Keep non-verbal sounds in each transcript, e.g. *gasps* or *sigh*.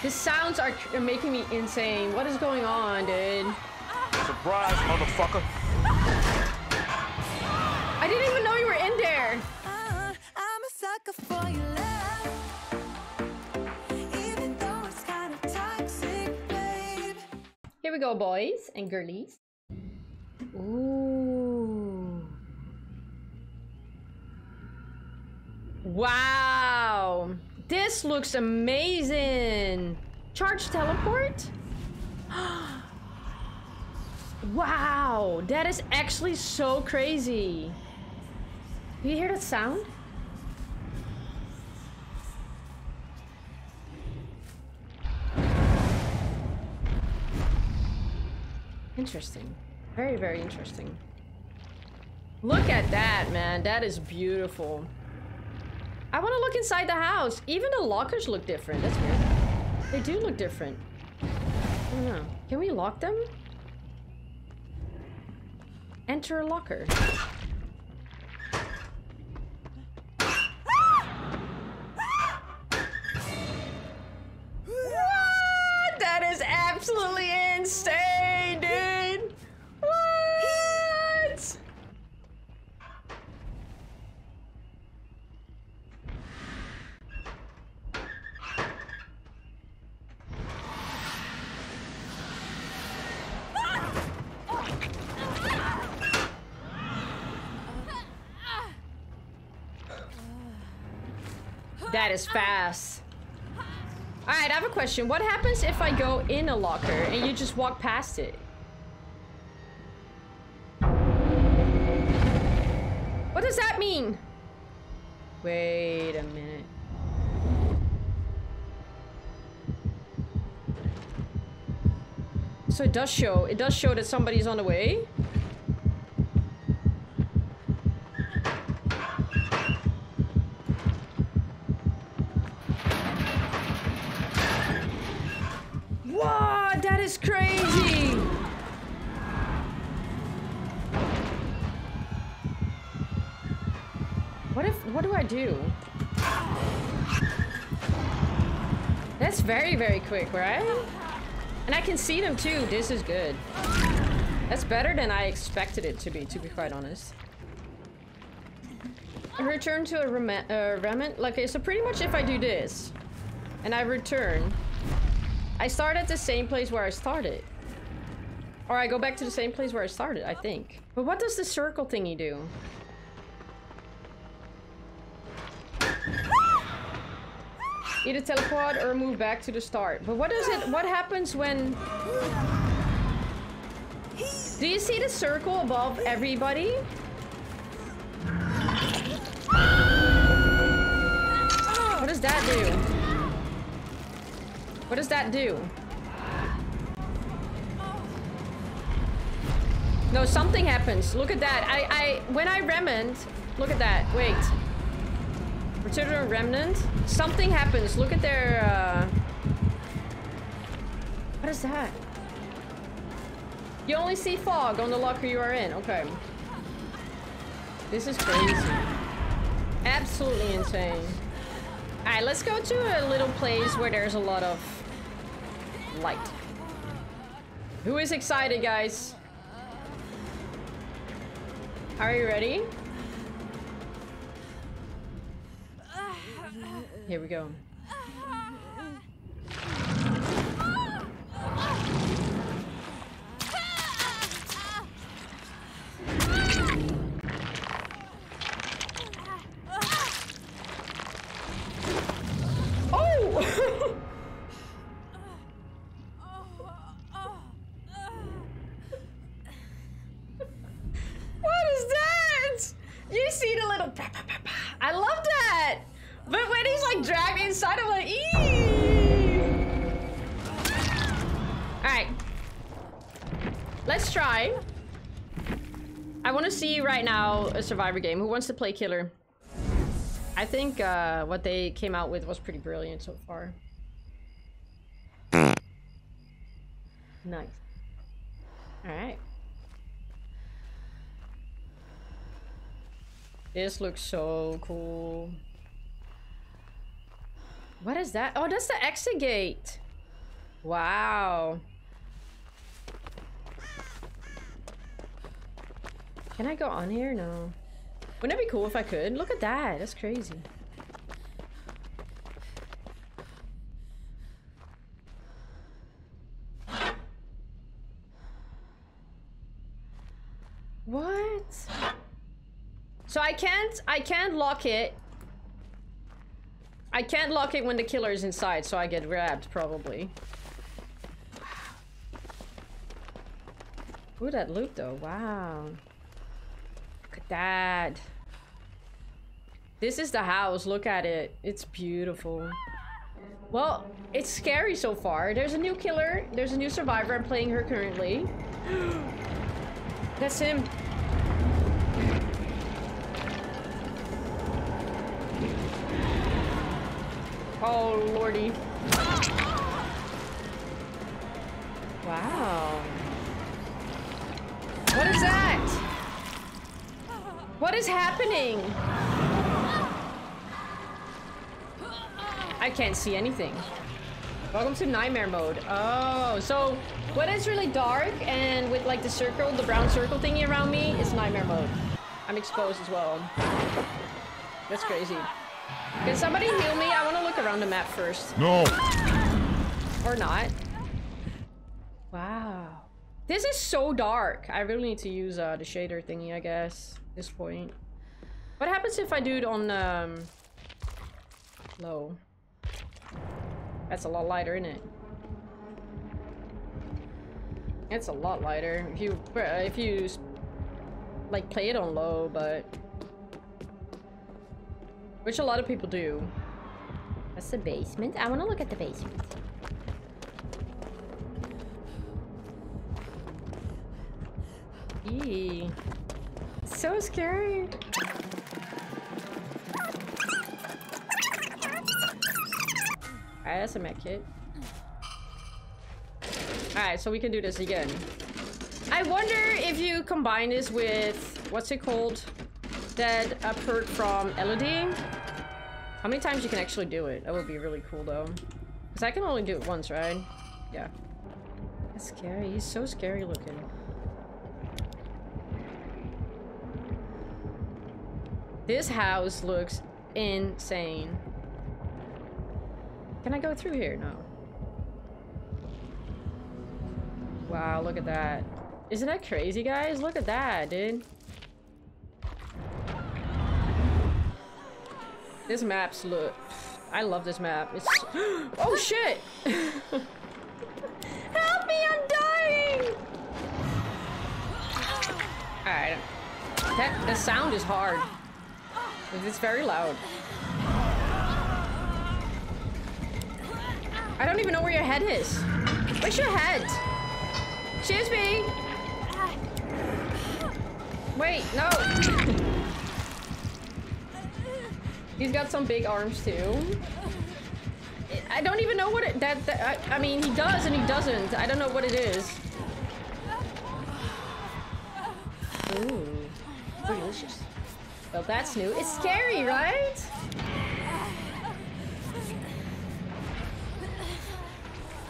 The sounds are making me insane. What is going on, dude? Surprise, motherfucker. I didn't even know you were in there. Uh, I'm a sucker for your love. Even though it's kind of toxic. Here we go, boys and girlies. Ooh. Wow. This looks amazing. Charge teleport? *gasps* wow. That is actually so crazy. Do you hear that sound? Interesting. Very, very interesting. Look at that, man. That is beautiful. I want to look inside the house. Even the lockers look different. That's weird. They do look different. I don't know. Can we lock them? Enter a locker. That is fast. Alright, I have a question. What happens if I go in a locker and you just walk past it? What does that mean? Wait a minute. So it does show, it does show that somebody's on the way. What if, what do I do? That's very, very quick, right? And I can see them too. This is good. That's better than I expected it to be, to be quite honest. I Return to a rem uh, remnant. Okay, so pretty much if I do this, and I return, I start at the same place where I started. Or I go back to the same place where I started, I think. But what does the circle thingy do? Either teleport or move back to the start. But what does it- what happens when... Do you see the circle above everybody? What does that do? What does that do? No, something happens. Look at that. I, I, when I remnant, look at that. Wait. Return remnant. Something happens. Look at their, uh... What is that? You only see fog on the locker you are in. Okay. This is crazy. Absolutely insane. Alright, let's go to a little place where there's a lot of light. Who is excited, guys? Are you ready? Here we go. What is that? You see the little... I love that! But like dragged inside, I'm like, eee! Alright. Let's try. I want to see right now a survivor game. Who wants to play killer? I think uh, what they came out with was pretty brilliant so far. Nice. Alright. This looks so cool. What is that? Oh, that's the exit gate. Wow. Can I go on here? No. Wouldn't it be cool if I could? Look at that. That's crazy. What? So I can't I can't lock it. I can't lock it when the killer is inside, so I get grabbed probably. Ooh, that loot though. Wow. Look at that. This is the house. Look at it. It's beautiful. Well, it's scary so far. There's a new killer. There's a new survivor. I'm playing her currently. *gasps* That's him. Oh, lordy. Wow. What is that? What is happening? I can't see anything. Welcome to nightmare mode. Oh, so when it's really dark and with like the circle, the brown circle thingy around me, it's nightmare mode. I'm exposed as well. That's crazy. Can somebody heal me? I want to look around the map first. No. Or not. Wow. This is so dark. I really need to use uh, the shader thingy, I guess, at this point. What happens if I do it on um, low? That's a lot lighter, isn't it? It's a lot lighter. If you, uh, if you, like, play it on low, but... Which a lot of people do. That's the basement. I want to look at the basement. Eee. So scary. Alright, that's a med kit. Alright, so we can do this again. I wonder if you combine this with what's it called? That a perk from Elodie. How many times you can actually do it? That would be really cool though. Because I can only do it once, right? Yeah. That's scary. He's so scary looking. This house looks insane. Can I go through here? No. Wow, look at that. Isn't that crazy, guys? Look at that, dude. This map's look. I love this map. It's. *gasps* oh shit! *laughs* Help me! I'm dying! Alright. That the sound is hard. It's very loud. I don't even know where your head is. Where's your head? Excuse me. Wait, no. He's got some big arms too. I don't even know what it that, that I, I mean he does and he doesn't. I don't know what it is. Ooh, delicious. Well, that's new. It's scary, right?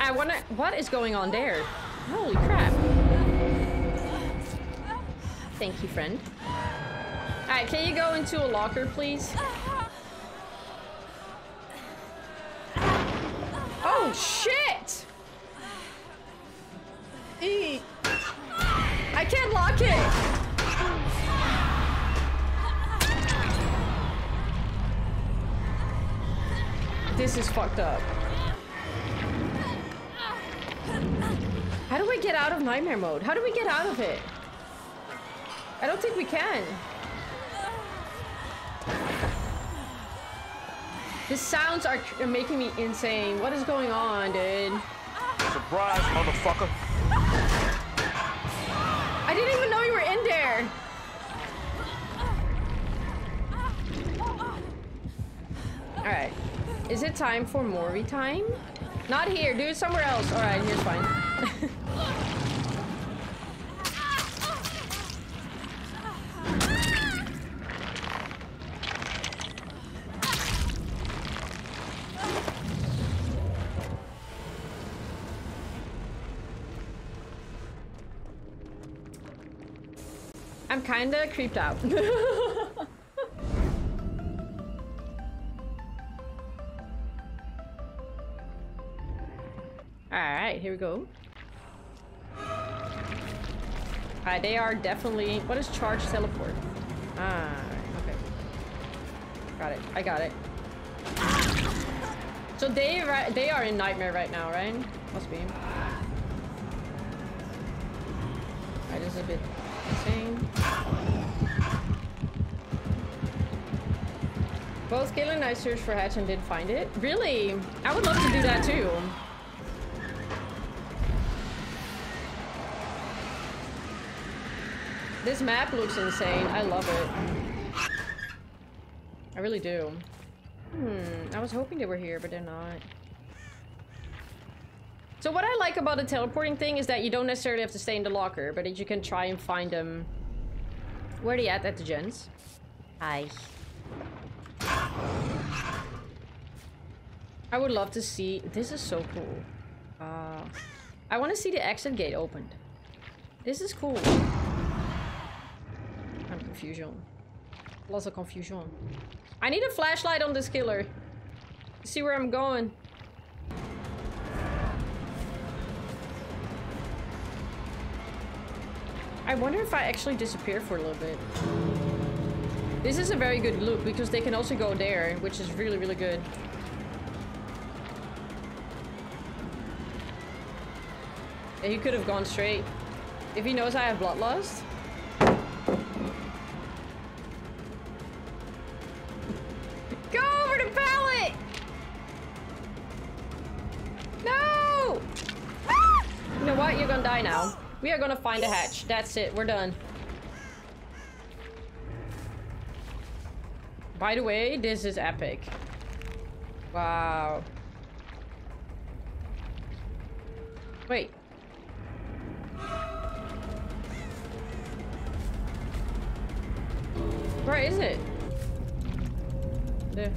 I wonder what is going on there. Holy crap! Thank you, friend. All right, can you go into a locker, please? Shit! Eek. I can't lock it. This is fucked up. How do we get out of nightmare mode? How do we get out of it? I don't think we can. The sounds are making me insane. What is going on, dude? Surprise, motherfucker. I didn't even know you were in there. Alright. Is it time for Mori time? Not here, do it somewhere else. Alright, here's fine. *laughs* I'm kinda creeped out. *laughs* Alright, here we go. Alright, they are definitely... What is charge teleport? Ah, okay. Got it. I got it. So they they are in nightmare right now, right? Must be. Alright, this is a bit insane. Both Galen and I searched for Hatch and didn't find it. Really? I would love to do that too. This map looks insane. I love it. I really do. Hmm, I was hoping they were here, but they're not. So what I like about the teleporting thing is that you don't necessarily have to stay in the locker, but that you can try and find them. Where are they at at the gens? Hi. I would love to see... This is so cool. Uh, I want to see the exit gate opened. This is cool. I'm confusion. Lots of confusion. I need a flashlight on this killer. See where I'm going. I wonder if I actually disappear for a little bit. This is a very good loop because they can also go there, which is really, really good. Yeah, he could have gone straight. If he knows I have bloodlust. *laughs* Go over the pallet! No! Ah! You know what? You're gonna die now. We are gonna find a hatch. That's it. We're done. By the way, this is epic. Wow. Wait. Where is it? There.